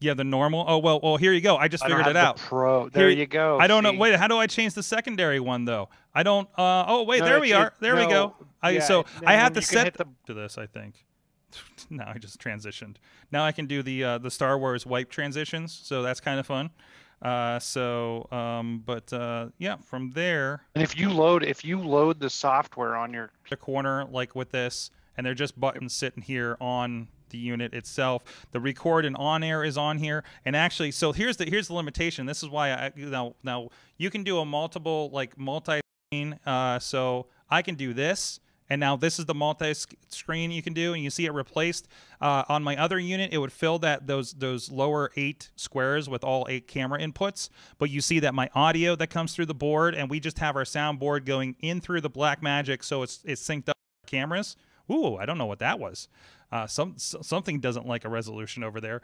Yeah, the normal. Oh well, well here you go. I just I figured it out. the Pro. There Here- you go. I don't know. Wait, how do I change the secondary one though? I don't. Uh, oh wait, No, there we are. There we go. I yeah, so I have to set the to this. I think. now I just transitioned. Now I can do the uh, the Star Wars wipe transitions. So that's kind of fun. Uh, so um, but uh, yeah, from there And if you load, if you load the software on your, the corner like with this and they're just buttons sitting here on the unit itself. The record and on air is on here. And actually so here's the here's the limitation. This is why i now now you can do a multiple like multi screen uh, so i can do this. And now this is the multi-screen you can do and you see it replaced uh, on my other unit. It would fill that those those lower eight squares with all eight camera inputs. But you see that my audio that comes through the board and we just have our soundboard going in through the Blackmagic so it's it's synced up cameras ooh i don't know what that was. Uh, some something doesn't like a resolution over there